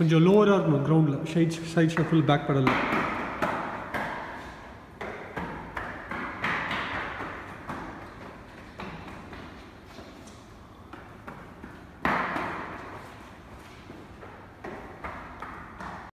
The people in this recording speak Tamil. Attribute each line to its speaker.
Speaker 1: கொஞ்சம் லோவராக இருக்கணும் கிரவுண்டில் side side shuffle back pedal